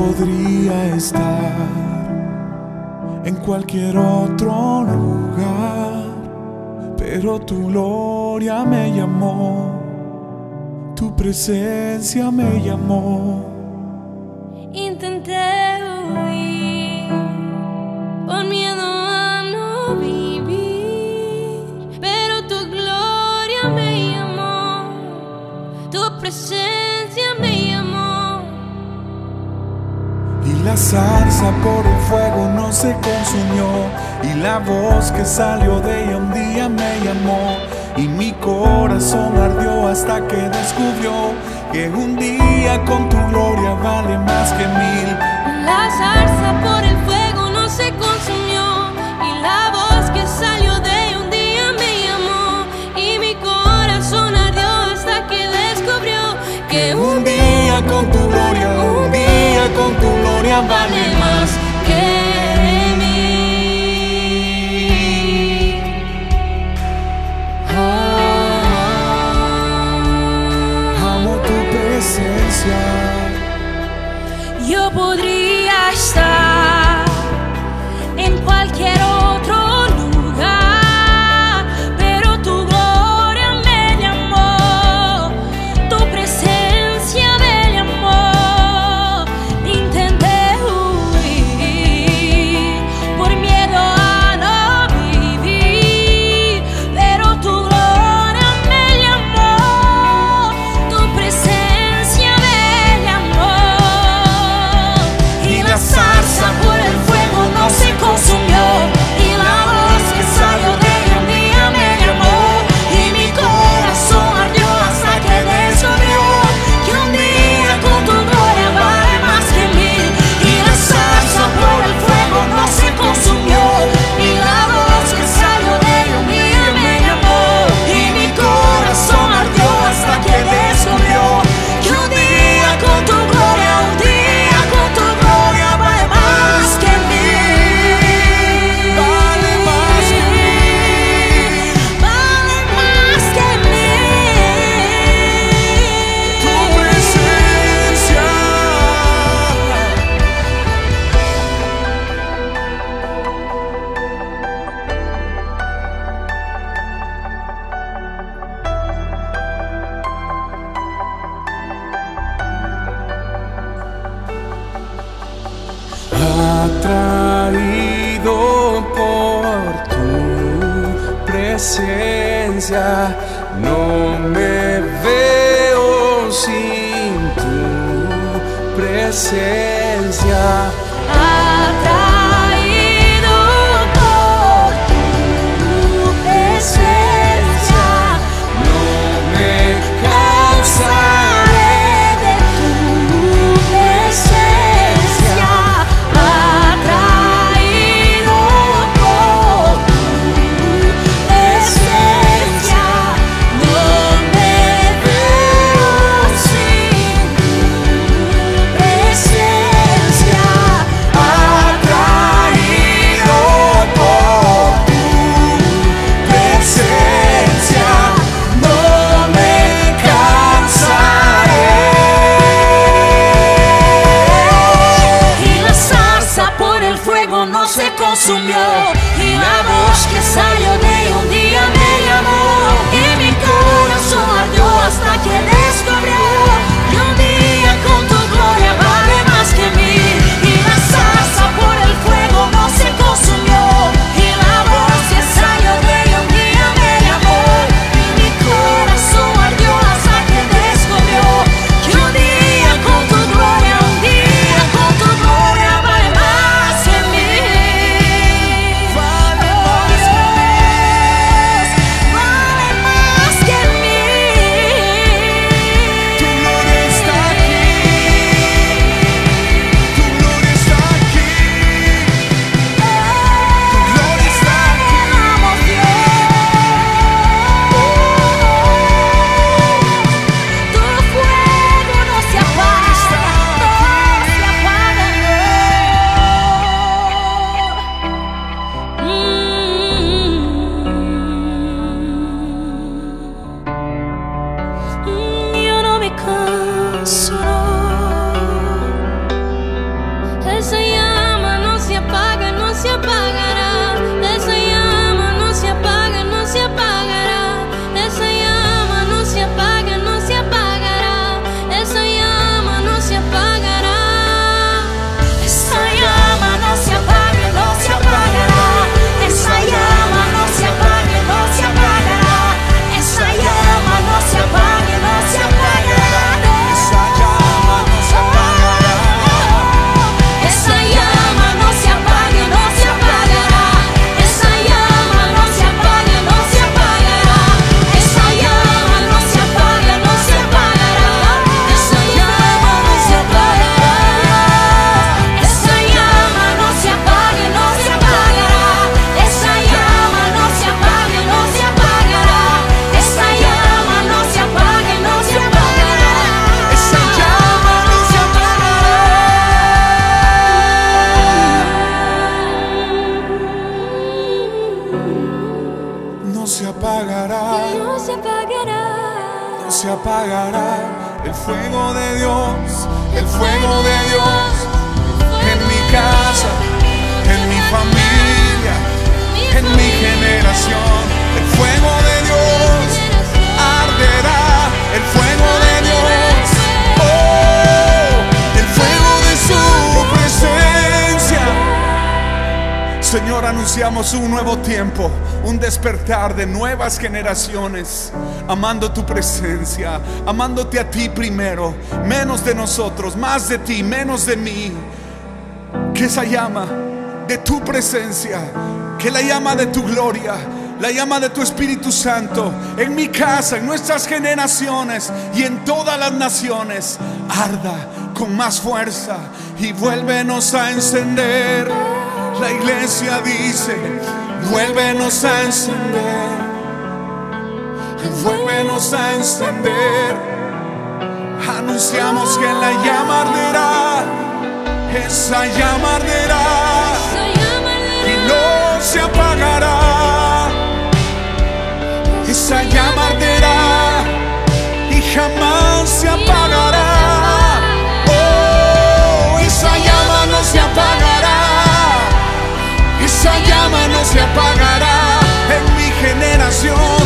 podría estar en cualquier otro lugar, pero tu gloria me llamó, tu presencia me llamó. Intenté la zarza por el fuego no se consumió y la voz que salió de ella un día me llamó y mi corazón ardió hasta que descubrió que un día con tu gloria vale más que mil. somebody presencia, no me veo sin tu presencia. isso apagará. El fuego de Dios, el fuego de Dios Señor, anunciamos un nuevo tiempo, un despertar de nuevas generaciones, amando tu presencia, amándote a ti primero, menos de nosotros, más de ti, menos de mí. Que esa llama de tu presencia, que la llama de tu gloria, la llama de tu Espíritu Santo en mi casa, en nuestras generaciones y en todas las naciones, arda con más fuerza y vuélvenos a encender. La iglesia dice, vuélvenos a encender, vuélvenos a encender. Anunciamos que la llama arderá, esa llama arderá. esa llama no se apagará en mi generación.